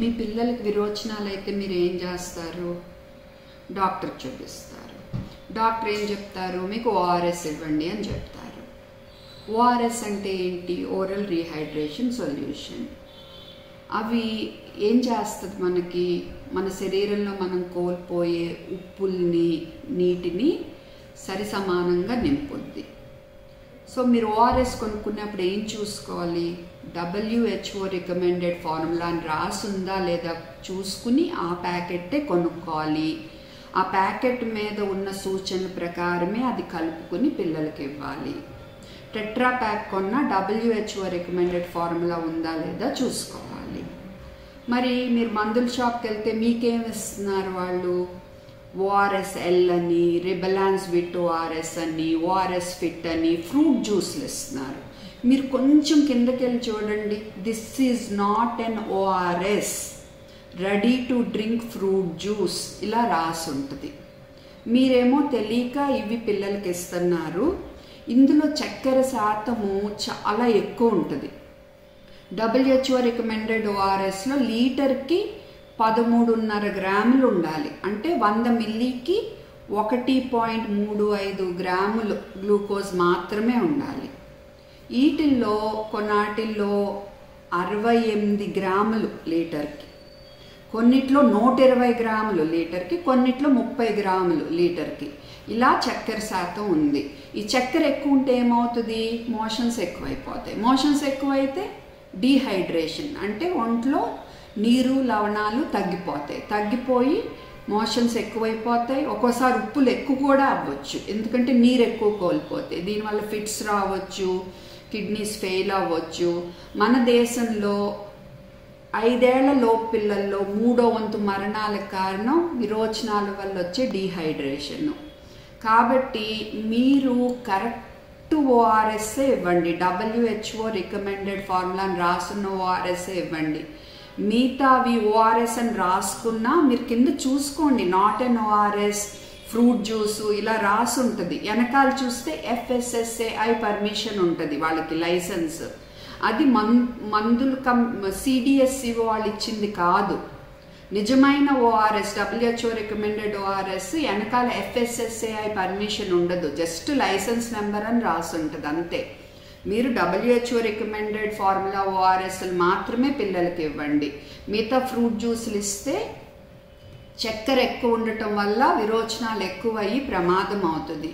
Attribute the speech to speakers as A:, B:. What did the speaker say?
A: మీ పిల్లలకి విరోచనాలు అయితే మీరు ఏం చేస్తారు? డాక్టర్ చూపిస్తారు. డాక్టర్ ఏం చెప్తారు? మీకు ఓఆర్ఎస్ ఇవ్వండి అని చెప్తారు. ఓఆర్ఎస్ అంటే ఏంటి? Oral rehydration solution. అవి ఏం చేస్తుంది మనకి? మన శరీరంలో మనం కోల్పోయే ఉప్పుల్ని నీటిని సరి సమానంగా నింపుద్ది. సో మీరు ఓఆర్ఎస్ కొనుక్కున్నప్పుడు ఏం చూసుకోవాలి? డబ్ల్యూహెచ్ఓ రికమెండెడ్ ఫార్ములా అని రాసుందా లేదా చూసుకుని ఆ ప్యాకెట్టే కొనుక్కోవాలి. ఆ ప్యాకెట్ మీద ఉన్న సూచనల ప్రకారమే అది కలుపుకుని పిల్లలకి ఇవ్వాలి. టెట్రా ప్యాక్ కొన్న డబ్ల్యూహెచ్ఓ రికమెండెడ్ ఫార్ములా ఉందా లేదా చూసుకోవాలి. మరి మీరు మందుల షాప్కి వెళ్తే మీకేమిస్తున్నారు వాళ్ళు? ఓఆర్ఎస్ ఎల్ అని రిబలాన్స్ విట్ ఓఆర్ఎస్ అని ఓఆర్ఎస్ ఫిట్ అని ఫ్రూట్ జ్యూస్లు ఇస్తున్నారు మీరు కొంచెం కిందకి వెళ్ళి చూడండి this is not an ORS ready to drink fruit juice ఇలా రాసి ఉంటుంది మీరేమో తెలియక ఇవి పిల్లలకి ఇస్తున్నారు ఇందులో చక్కెర శాతము చాలా ఎక్కువ ఉంటుంది. డబ్ల్యూహెచ్ఓ రికమెండెడ్ ఓఆర్ఎస్లో లీటర్కి పదమూడున్నర గ్రాములు ఉండాలి అంటే వంద మిల్లీకి ఒకటి పాయింట్ మూడు ఐదు గ్రాములు గ్లూకోజ్ మాత్రమే ఉండాలి. వీటిల్లో కొన్నాటిల్లో అరవై ఎనిమిది గ్రాములు లీటర్కి. కొన్నిట్లో నూట ఇరవై గ్రాములు లీటర్కి కొన్నిట్లో ముప్పై గ్రాములు లీటర్కి. ఇలా చక్కెర శాతం ఉంది. ఈ చక్కెర ఎక్కువ ఉంటే ఏమవుతుంది? మోషన్స్ ఎక్కువైపోతాయి. మోషన్స్ ఎక్కువైతే డీహైడ్రేషన్ అంటే ఒంట్లో నీరు లవణాలు తగ్గిపోతాయి. తగ్గిపోయి మోషన్స్ ఎక్కువైపోతాయి. ఒక్కోసారి ఉప్పులు ఎక్కువ కూడా అవ్వచ్చు. ఎందుకంటే నీరు ఎక్కువ కోల్పోతాయి. దీనివల్ల ఫిట్స్ రావచ్చు కిడ్నీస్ ఫెయిల్ అవ్వచ్చు. మన దేశంలో ఐదేళ్ళ లోపు పిల్లల్లో మూడో వంతు మరణాలకు కారణం విరోచనాల వల్ల వచ్చే డీహైడ్రేషన్. కాబట్టి మీరు కరెక్ట్ ఓఆర్ఎస్ఏ ఇవ్వండి. డబ్ల్యూహెచ్ఓ రికమెండెడ్ ఫార్ములాని రాసున్న ఓఆర్ఎస్ఏ ఇవ్వండి. మిగతావి ఓఆర్ఎస్ అని రాసుకున్నా మీరు కింద చూసుకోండి. Not an ORS fruit juice ఇలా రాసి ఉంటుంది. వెనకాల చూస్తే ఎఫ్ఎస్ఎస్ఏఐ పర్మిషన్ ఉంటుంది వాళ్ళకి లైసెన్స్. అది మన్ మందులు కం సిడిఎస్సి వాళ్ళు ఇచ్చింది కాదు. నిజమైన ఓఆర్ఎస్ డబ్ల్యూహెచ్ఓ రికమెండెడ్ ఓఆర్ఎస్ వెనకాల ఎఫ్ఎస్ఎస్ఏఐ పర్మిషన్ ఉండదు. జస్ట్ లైసెన్స్ నెంబర్ అని రాసి ఉంటుంది. అంతే. మీరు డబ్ల్యూహెచ్ఓ రికమెండెడ్ ఫార్ములా ఓఆర్ఎస్లు మాత్రమే పిల్లలకి ఇవ్వండి. మిగతా ఫ్రూట్ జ్యూస్లు ఇస్తే చక్కెర ఎక్కువ ఉండటం వల్ల విరోచనాలు ఎక్కువ అయ్యి ప్రమాదం అవుతుంది.